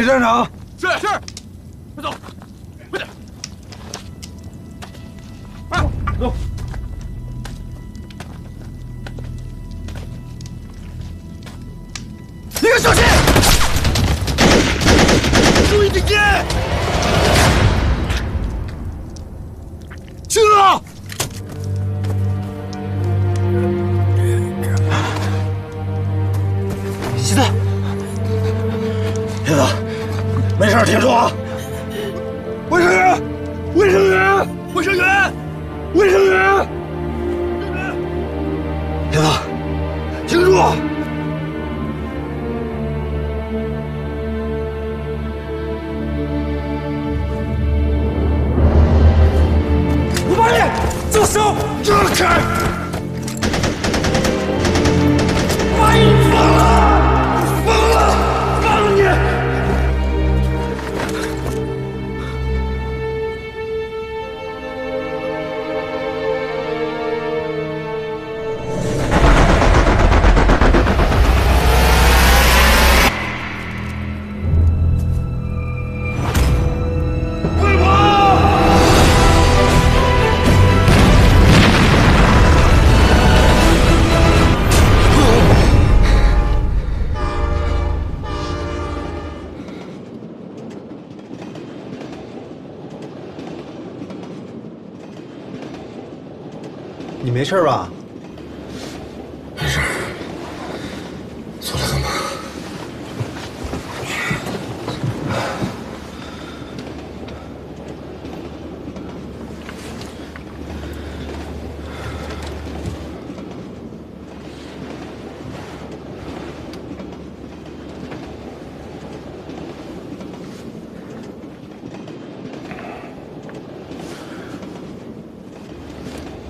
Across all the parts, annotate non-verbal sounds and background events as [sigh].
清理战场。是是，手！让开！没事吧？做了干嘛？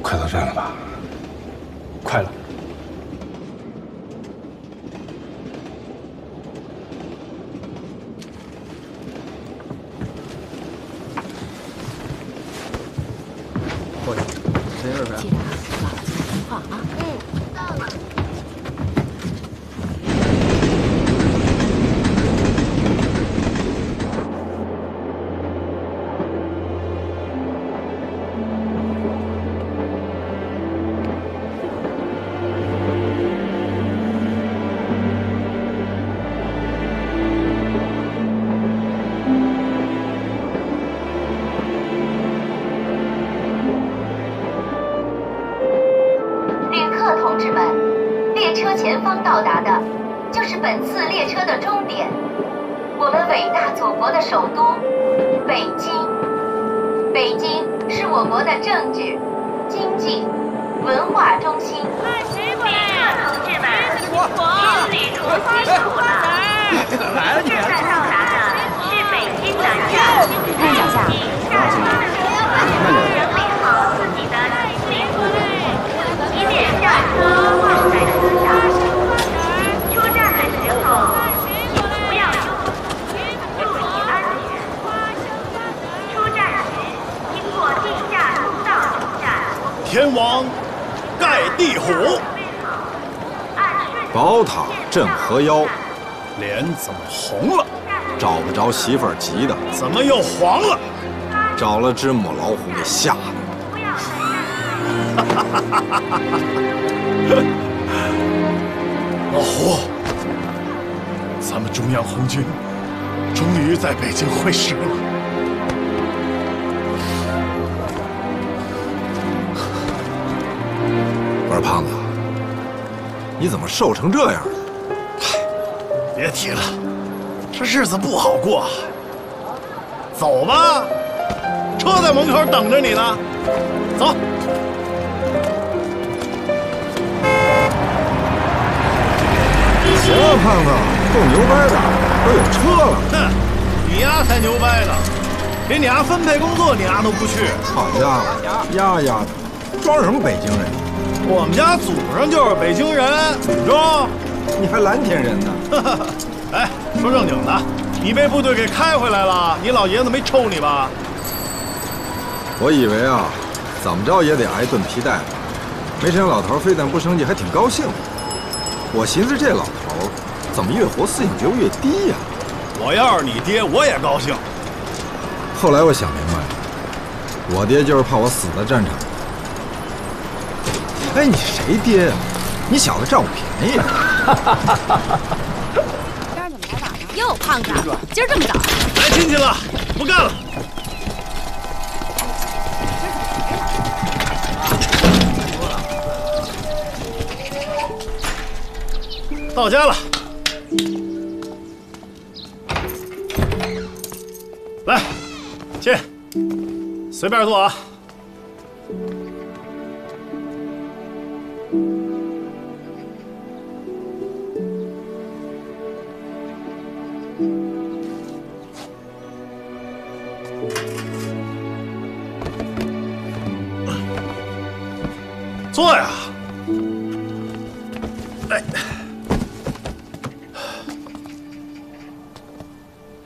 快到站了吧？北京是我国的政治、经济、文化中心。旅客同志们，新旅途辛苦了。来了你！现在到达的是北京南站，看脚下。请下车的旅客整理好自己的行李，以免下车忘在车上。出站的时候，请不要拥挤，注意安全。出站时经过地下通道出站。天王盖地虎，宝塔镇河妖，脸怎么红了？找不着媳妇儿急的，怎么又黄了？找了只母老虎给吓的。老 [laughs] 胡，咱们中央红军终于在北京会师了。胖子，你怎么瘦成这样了？别提了，这日子不好过。走吧，车在门口等着你呢。走。行啊，胖子，够牛掰的，都有车了。哼，你丫才牛掰呢！给你丫分配工作，你丫都不去。好家伙，丫丫的，装什么北京人？我们家祖上就是北京人，怎么着？你还蓝田人呢？[laughs] 哎，说正经的，你被部队给开回来了，你老爷子没抽你吧？我以为啊，怎么着也得挨顿皮带吧，没想老头非但不生气，还挺高兴。我寻思这老头怎么越活思想觉悟越低呀、我要是你爹，我也高兴。后来我想明白了，我爹就是怕我死在战场。哎，你谁爹啊、你小子占我便宜！[laughs] 今儿怎么来晚了？哟，胖子，今儿这么早？来亲戚了，不干了。到家了，来，进，随便坐啊。坐呀。哎，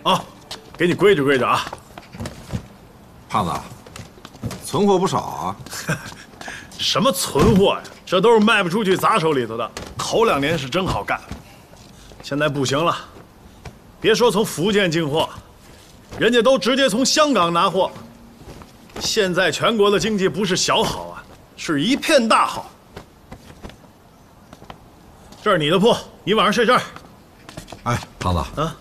啊，给你规矩规矩啊。胖子，存货不少啊。[laughs] 什么存货呀？这都是卖不出去砸手里头的。头两年是真好干，现在不行了。别说从福建进货，人家都直接从香港拿货。现在全国的经济不是小好啊，是一片大好。这是你的铺，你晚上睡这儿。哎，胖子，啊，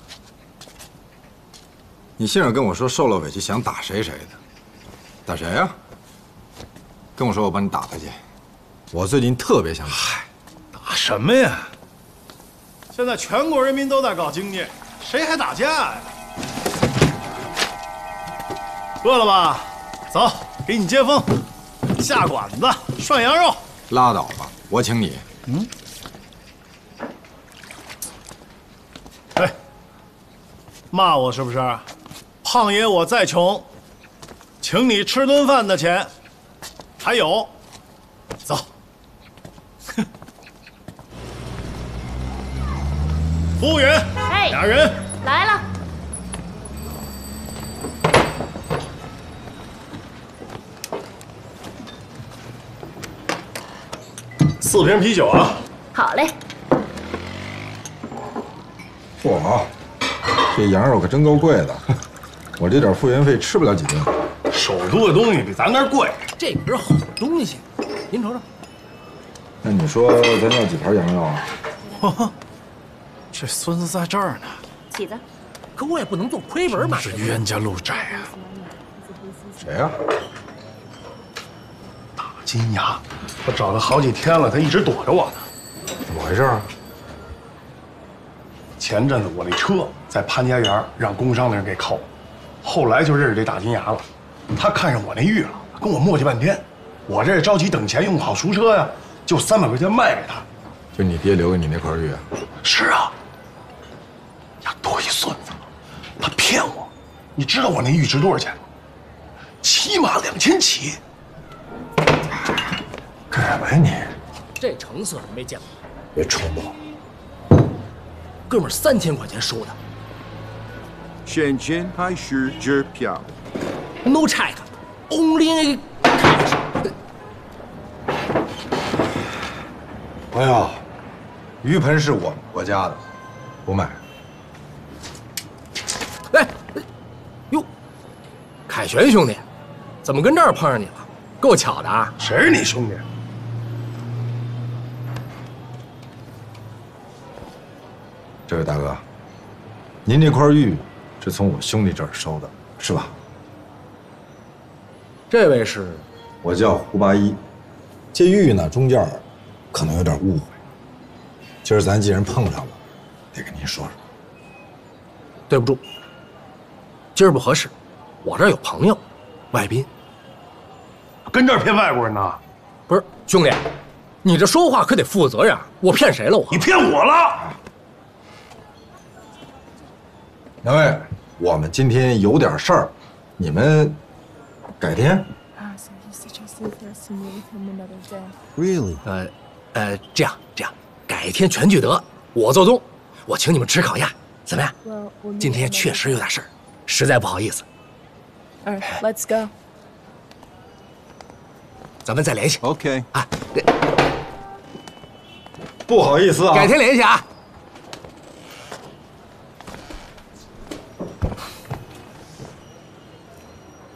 你信上跟我说受了委屈想打谁谁的，打谁呀、跟我说，我帮你打回去。我最近特别想打。打什么呀？现在全国人民都在搞经济，谁还打架呀？饿了吧？走，给你接风，下馆子涮羊肉。拉倒吧，我请你。嗯哎，骂我是不是？胖爷我再穷，请你吃顿饭的钱还有。走。服务员，哎俩人。来了，四瓶啤酒啊！好嘞，嚯，这羊肉可真够贵的，[laughs] 我这点复原费吃不了几顿。首都的东西比咱那儿贵。这可是好东西，您瞅瞅。那你说咱要几盘羊肉啊？[laughs] 这孙子在这儿呢，起子，可我也不能做亏本买是冤家路窄啊！谁呀、大金牙，我找他好几天了，他一直躲着我呢。怎么回事啊？前阵子我那车在潘家园让工商的人给扣了，后来就认识这大金牙了。他看上我那玉了，跟我磨叽半天。我这着急等钱用好赎车呀，就三百块钱卖给他。就你爹留给你那块玉啊？是啊，呀，多一孙子，他骗我。你知道我那玉值多少钱吗？起码两千起。干什么呀你？这成色没见过，别冲动！哥们儿三千块钱收的现金还是支票？，no check，only cash。朋友，鱼盆是我们国家的，不卖。哎，哎哟，凯旋兄弟，怎么跟这儿碰上你了？够巧的啊！谁是你兄弟？这位大哥，您这块玉是从我兄弟这儿收的，是吧？这位是我叫胡八一，这玉呢中间可能有点误会。今儿咱既然碰上了，得跟您说说。对不住，今儿不合适，我这儿有朋友，外宾。跟这儿骗外国人呢？不是兄弟，你这说话可得负责任啊！我骗谁了我？你骗我了！两位，我们今天有点事儿，你们改天。Ah. Really? 呃呃，这样这样，改天全聚德，我做东，我请你们吃烤鸭，怎么样今天确实有点事儿，实在不好意思，Let's go. 咱们再联系。OK. 啊，不好意思啊。改天联系啊。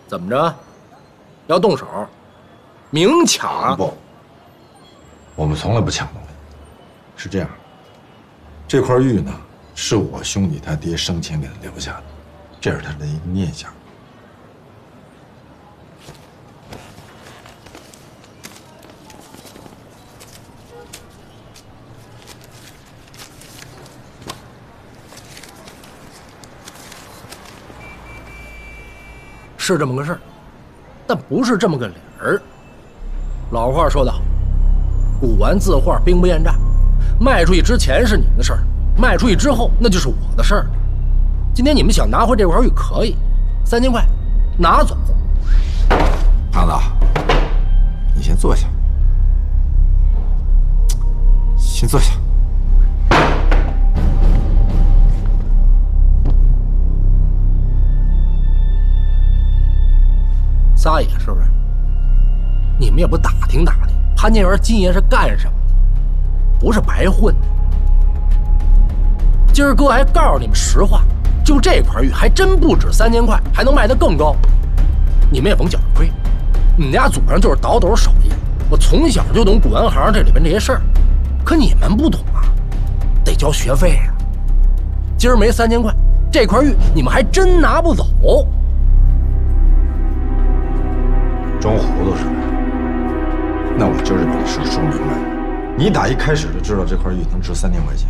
怎么着？要动手？明抢？不，我们从来不抢东西。是这样，这块玉呢，是我兄弟他爹生前给他留下的，这是他的一个念想。是这么个事儿，但不是这么个理儿。老话说得好，“古玩字画，兵不厌诈。”卖出去之前是你们的事儿，卖出去之后那就是我的事儿。今天你们想拿回这块玉可以，三千块，拿走。胖子，你先坐下，先坐下。撒野是不是？你们也不打听打听，潘家园金爷是干什么的？不是白混的。今儿哥还告诉你们实话，就这块玉还真不止三千块，还能卖得更高。你们也甭觉着亏，你们家祖上就是倒斗手艺，我从小就懂古玩行这里边这些事儿。可你们不懂啊，得交学费啊。今儿没三千块，这块玉你们还真拿不走。装糊涂是吧？那我今儿就把这事说明白了。你打一开始就知道这块玉能值三千块钱，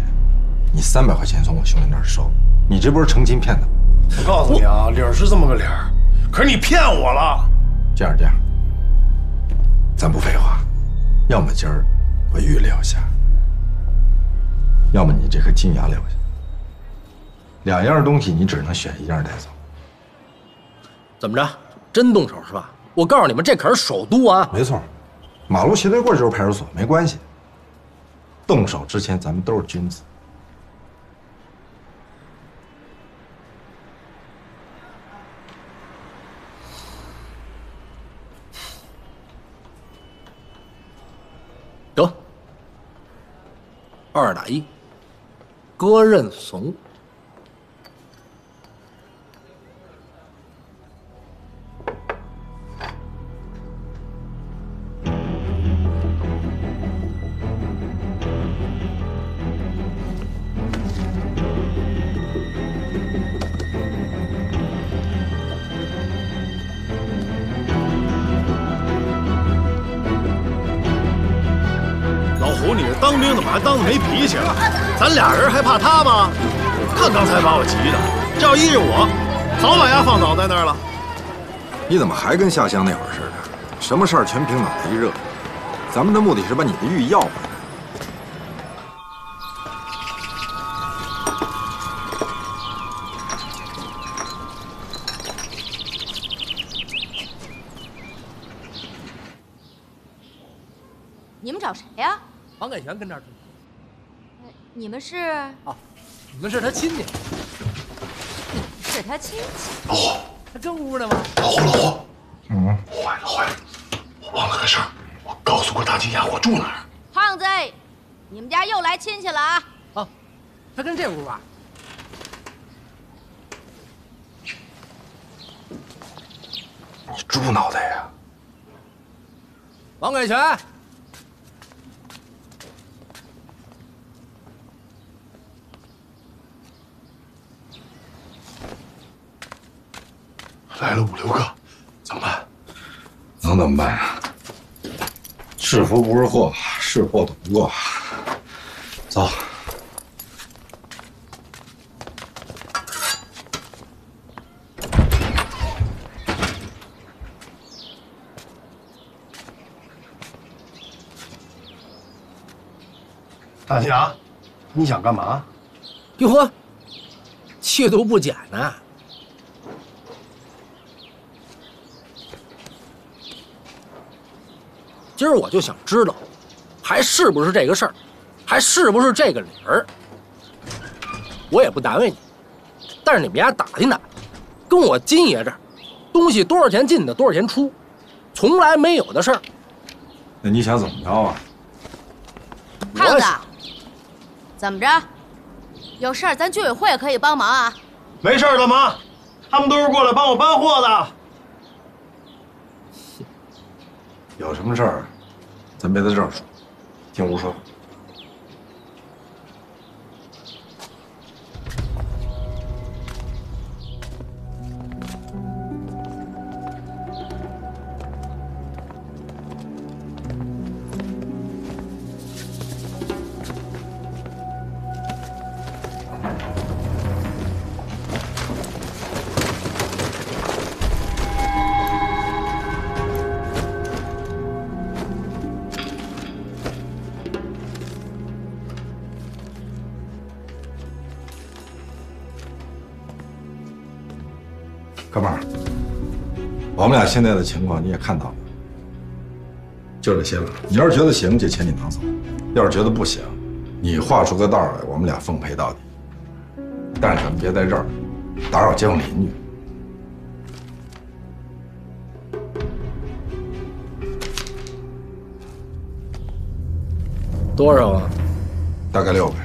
你三百块钱从我兄弟那儿收，你这不是成心骗他？我告诉你啊，理儿是这么个理儿，可是你骗我了。这样这样，咱不废话，要么今儿把玉留下，要么你这颗金牙留下。两样东西你只能选一样带走。怎么着？真动手是吧？我告诉你们，这可是首都啊！没错，马路斜对过就是派出所，没关系。动手之前，咱们都是君子。得，二打一，哥认怂。要依着我，早把丫放倒在那儿了。你怎么还跟下乡那会儿似的？什么事儿全凭脑袋一热。咱们的目的是把你的玉要回来。你们找谁呀？王凯旋跟这儿住。你们是？哦，你们是他亲戚。是他亲戚。老胡，他跟屋呢吗？老胡，老胡，嗯，坏了坏了，我忘了个事儿，我告诉过大金牙我住哪儿。胖子，你们家又来亲戚了啊！哦，他跟这屋吧？你猪脑袋呀！王凯旋，来了五六个，怎么办？能怎么办呀？是福不是祸，是祸躲不过。走。大侠，你想干嘛？哟呵，气度不减呢。今儿我就想知道，还是不是这个事儿，还是不是这个理儿？我也不难为你，但是你们家打听打听，跟我金爷这儿，东西多少钱进的，多少钱出，从来没有的事儿。那你想怎么着啊？胖子，怎么着？有事儿咱居委会可以帮忙啊。没事儿，大妈，他们都是过来帮我搬货的。有什么事儿，咱别在这儿说，进屋说。俩现在的情况你也看到了，就这些了。你要是觉得行，就牵你拿走；要是觉得不行，你画出个道来，我们俩奉陪到底。但是咱们别在这儿打扰街坊邻居。多少啊？大概六百，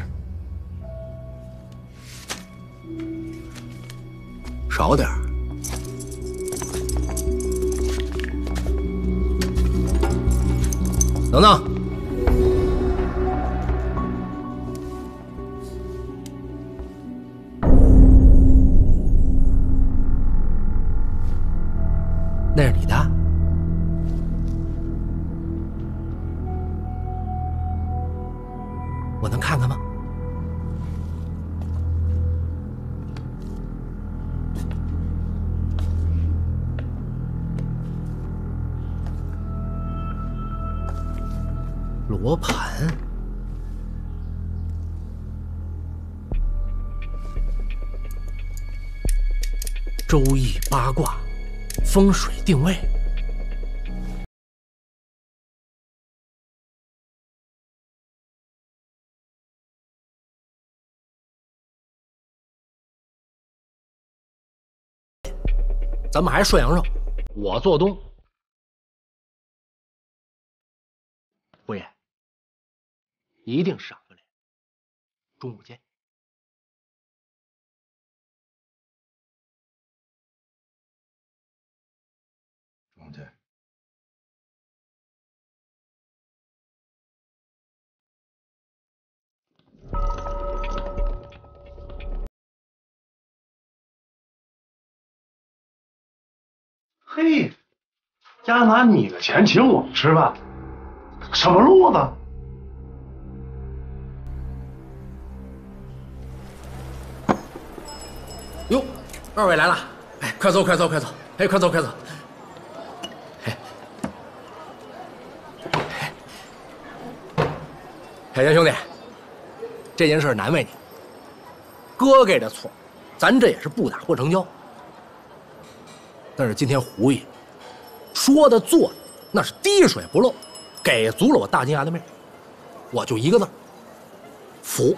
那是你的？我能看看吗？罗盘，周易八卦，风水定位。咱们还是涮羊肉，我做东。胡爷，一定赏个脸。中午见。嘿，家拿你的钱请我们吃饭，什么路子？哟，二位来了，哎，快坐，快坐，快坐，哎，快坐，快坐。海贤兄弟，这件事难为你，哥给的错，咱这也是不打不成交。但是今天胡爷说的做的那是滴水不漏，给足了我大金牙的面，我就一个字，服。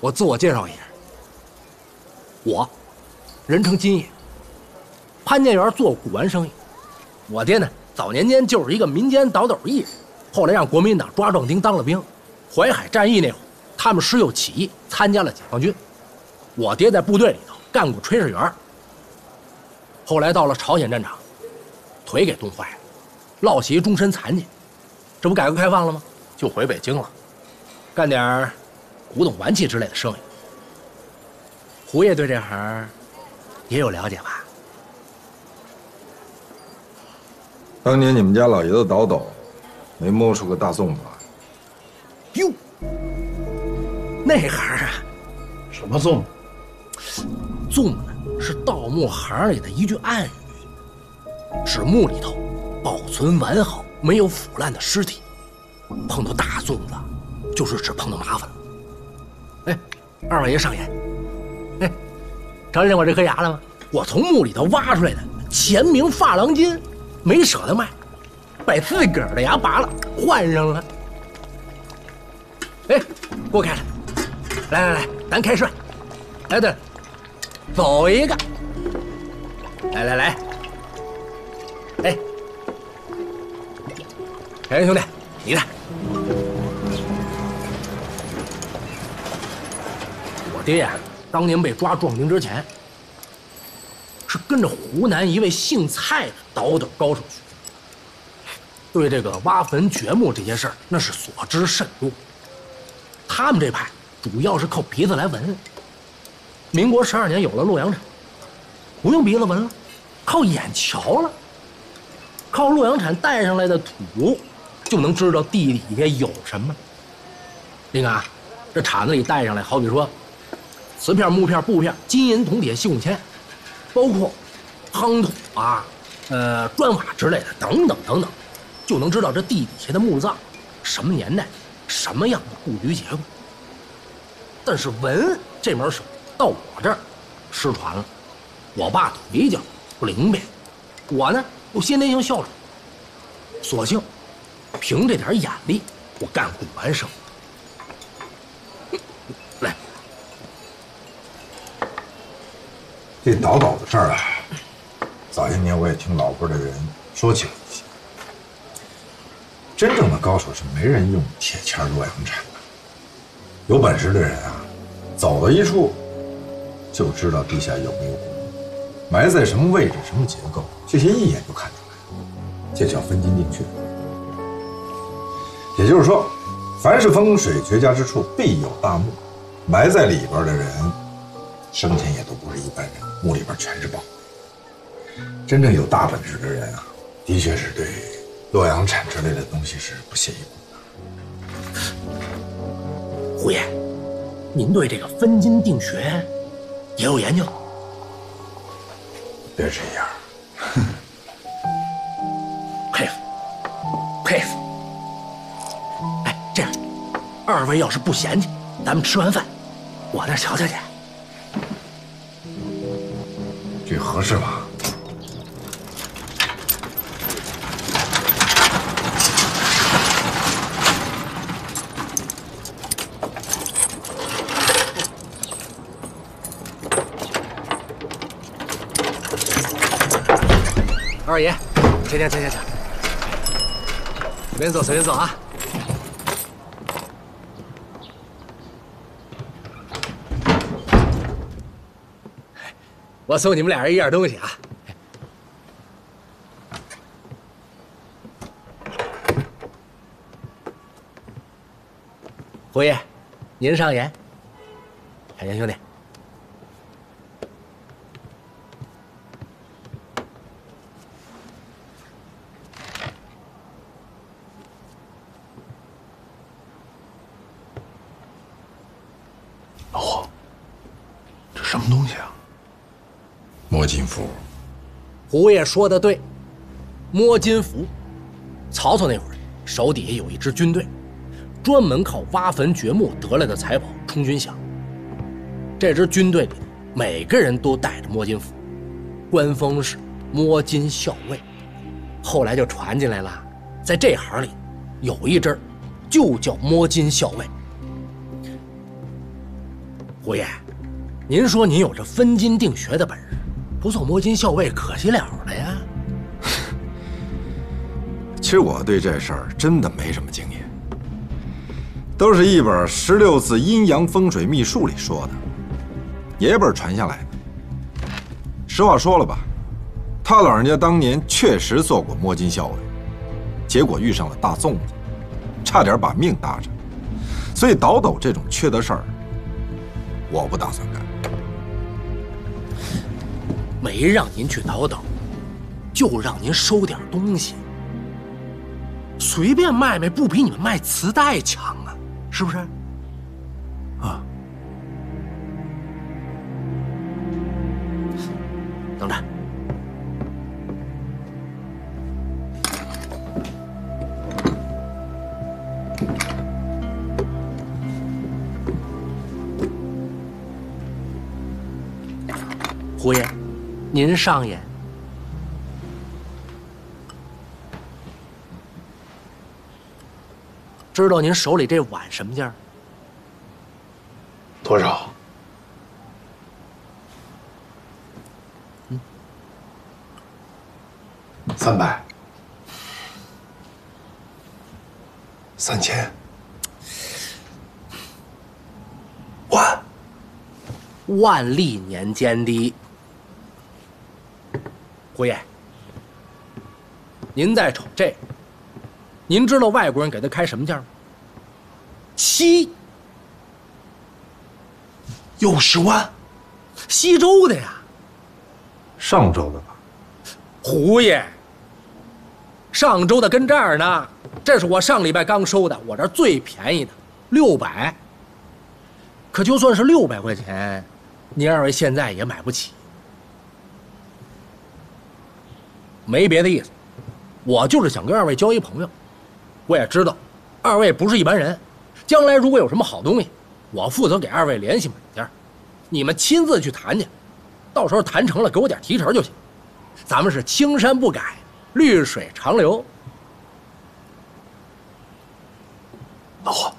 我自我介绍一下。我，人称金爷，潘家园做古玩生意。我爹呢，早年间就是一个民间倒斗艺人，后来让国民党抓壮丁当了兵。淮海战役那会儿，他们师友起义，参加了解放军。我爹在部队里头干过炊事员。后来到了朝鲜战场，腿给冻坏了，落席终身残疾。这不改革开放了吗？就回北京了，干点古董玩器之类的生意。胡爷对这行也有了解吧？当年你们家老爷子倒斗，没摸出个大粽子来。哟，那行啊，什么粽？粽子是盗墓行里的一句暗语，指墓里头保存完好、没有腐烂的尸体。碰到大粽子，就是指碰到麻烦了。哎，二位爷上眼。哎，瞧见我这颗牙了吗？我从墓里头挖出来的，前明珐琅金，没舍得卖，把自个儿的牙拔了换上了。哎，给我开了！来来来，咱开涮。哎，对了，走一个。来来来，哎，哎，兄弟，你的。我爹呀。当年被抓壮丁之前，是跟着湖南一位姓蔡的倒斗高手学的，对这个挖坟掘墓这些事儿那是所知甚多。他们这派主要是靠鼻子来闻。民国十二年有了洛阳铲，不用鼻子闻了，靠眼瞧了。靠洛阳铲带上来的土，就能知道地底下有什么。你看，这铲子里带上来，好比说，瓷片、木片、布片、金银铜铁细孔铅，包括夯土啊、呃砖瓦之类的，等等等等，就能知道这地底下的墓葬什么年代、什么样的布局结构。但是闻这门手艺到我这儿失传了，我爸腿脚不灵便，我呢又先天性哮喘，索性凭这点眼力，我干古玩生意。来，这倒斗的事儿啊，早些年我也听老辈的人说起了一些。真正的高手是没人用铁签洛阳铲的，有本事的人啊，走到一处就知道地下有没有墓，埋在什么位置、什么结构，这些一眼就看出来了，这叫分金定穴。也就是说，凡是风水绝佳之处，必有大墓，埋在里边的人，生前也都不是一般人，墓里边全是宝。真正有大本事的人啊，的确是对洛阳铲之类的东西是不屑一顾的。胡爷，您对这个分金定穴也有研究？别这样，[laughs] 佩服，佩服。哎，这样，二位要是不嫌弃，咱们吃完饭，我那儿瞧瞧去。这合适吗？二爷，请请请请请，随便坐随便坐啊。我送你们俩人一样东西啊。胡爷，您上言。海岩兄弟，老霍，这什么东西啊？摸金符，胡爷说的对，摸金符。曹操那会儿手底下有一支军队，专门靠挖坟掘墓得来的财宝充军饷。这支军队里每个人都带着摸金符，官封是摸金校尉。后来就传进来了，在这行里有一支就叫摸金校尉。胡爷，您说您有这分金定穴的本事，不做摸金校尉可惜了了呀。[laughs] 其实我对这事儿真的没什么经验，都是一本《十六字阴阳风水秘术》里说的，爷辈传下来的。实话说了吧，他老人家当年确实做过摸金校尉，结果遇上了大粽子，差点把命搭上。所以倒斗这种缺德事儿，我不打算干。没让您去倒斗，就让您收点东西。随便卖卖不比你们卖磁带强啊，是不是？啊，等着。您上眼。知道您手里这碗什么价？多少？嗯，三百，三千，万万历年间的胡爷，您再瞅这个，您知道外国人给他开什么价吗？七，又十万，西周的呀。上周的吧？胡爷，上周的跟这儿呢，这是我上礼拜刚收的，我这儿最便宜的，六百。可就算是六百块钱，您二位现在也买不起。没别的意思，我就是想跟二位交一朋友。我也知道，二位不是一般人，将来如果有什么好东西，我负责给二位联系买家，你们亲自去谈去，到时候谈成了给我点提成就行。咱们是青山不改，绿水长流。老胡，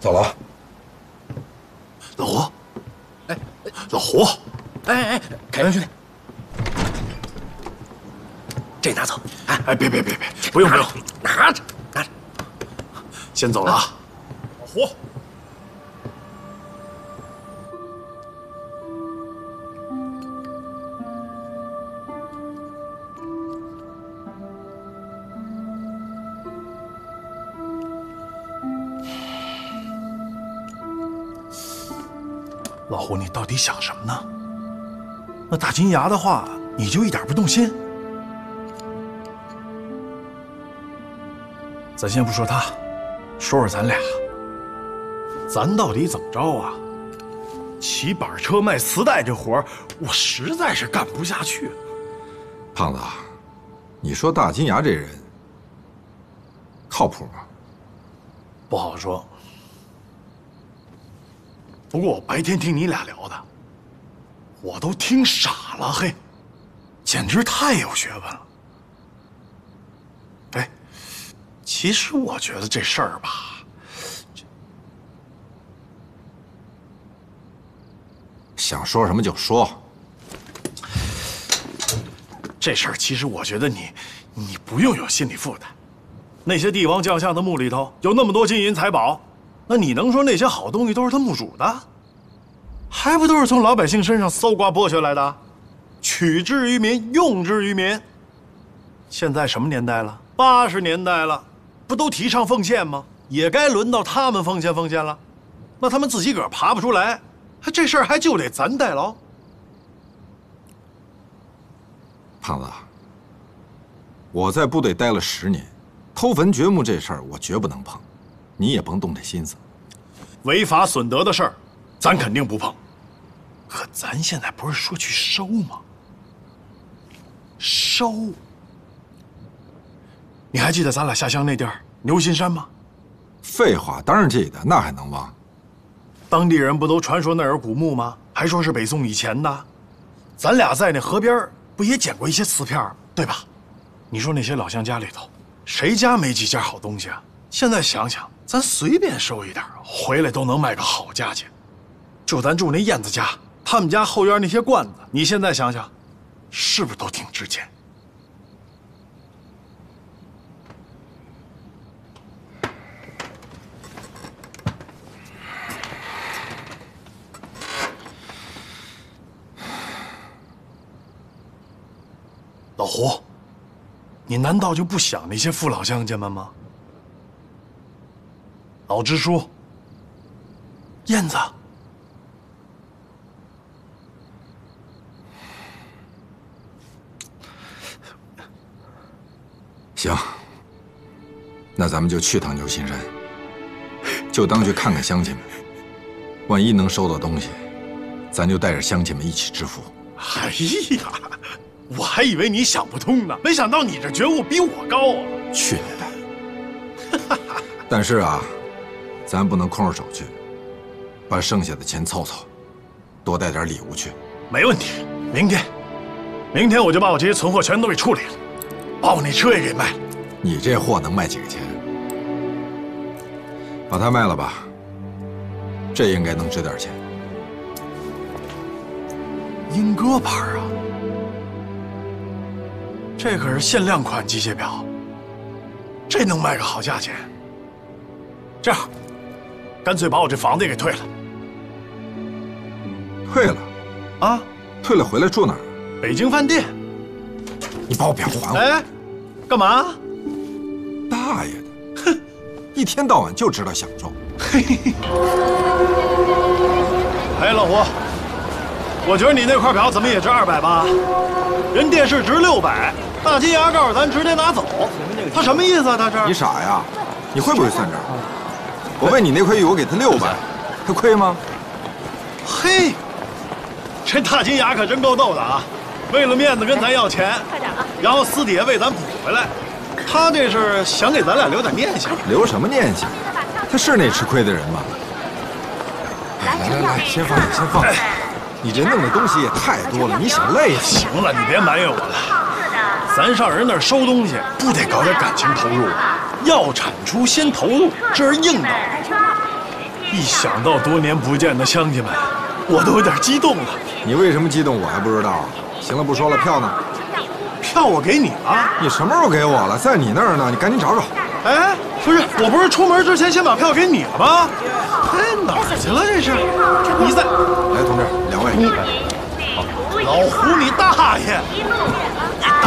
走了。老胡，哎，老胡，哎哎，凯文兄弟，这拿走。哎哎，别别别别，不用不用，拿着拿着。先走了啊。老胡，老胡，你到底想什么呢？那大金牙的话，你就一点不动心？咱先不说他，说说咱俩，咱到底怎么着啊？骑板车卖磁带这活儿，我实在是干不下去。胖子，你说大金牙这人靠谱吗？不好说。不过我白天听你俩聊的，我都听傻了，嘿，简直太有学问了。哎，其实我觉得这事儿吧，想说什么就说。这事儿其实我觉得你，你不用有心理负担。那些帝王将相的墓里头有那么多金银财宝，那你能说那些好东西都是他墓主的？还不都是从老百姓身上搜刮剥削来的？取之于民，用之于民。现在什么年代了？八十年代了，不都提倡奉献吗？也该轮到他们奉献奉献了。那他们自己个儿爬不出来，还这事儿还就得咱代劳。胖子，我在部队待了十年，偷坟掘墓这事儿我绝不能碰，你也甭动这心思。违法损德的事儿，咱肯定不碰。可咱现在不是说去收吗？收。你还记得咱俩下乡那地儿牛心山吗？废话，当然记得，那还能忘？当地人不都传说那儿有古墓吗？还说是北宋以前的。咱俩在那河边不也捡过一些瓷片对吧？你说那些老乡家里头，谁家没几件好东西啊？现在想想，咱随便收一点，回来都能卖个好价钱。就咱住那燕子家，他们家后院那些罐子，你现在想想，是不是都挺值钱？老胡，你难道就不想那些父老乡亲们吗？老支书，燕子，行，那咱们就去趟牛心山，就当去看看乡亲们。万一能收到东西，咱就带着乡亲们一起致富。哎呀，我还以为你想不通呢，没想到你这觉悟比我高啊！去你的！[laughs] 但是啊，咱不能空着手去，把剩下的钱凑凑，多带点礼物去。没问题，明天，明天我就把我这些存货全都给处理了，把我那车也给卖了。你这货能卖几个钱？把它卖了吧，这应该能值点钱。英歌牌啊，这可是限量款机械表，这能卖个好价钱。这样，干脆把我这房子也给退了。退了，啊，退了回来住哪儿？北京饭店。你把我表还我！哎，干嘛？大爷的，哼，一天到晚就知道享受。嘿 [laughs] 嘿哎，老胡，我觉得你那块表怎么也值二百吧，人电视值六百，大金牙告诉咱直接拿走，他什么意思啊？他这你傻呀？你会不会算账？我问你那块玉，我给他六百，他亏吗？嘿，这大金牙可真够逗的啊！为了面子跟咱要钱，然后私底下为咱补回来。他这是想给咱俩留点念想。留什么念想？他是那吃亏的人吗？来来来，先放，先放。你这弄的东西也太多了，你想累死？行了，你别埋怨我了。咱上人那儿收东西，不得搞点感情投入？要产出先投入，这是硬道理。一想到多年不见的乡亲们，我都有点激动了。你为什么激动？我还不知道。行了，不说了，票呢？票我给你了。你什么时候给我了？在你那儿呢，你赶紧找找。哎，不是，我不是出门之前先把票给你了吗？哎，哪儿去了这是？你在？来，同志，两位。你，老胡，你大爷！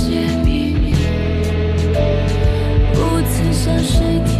些秘密，不曾向谁提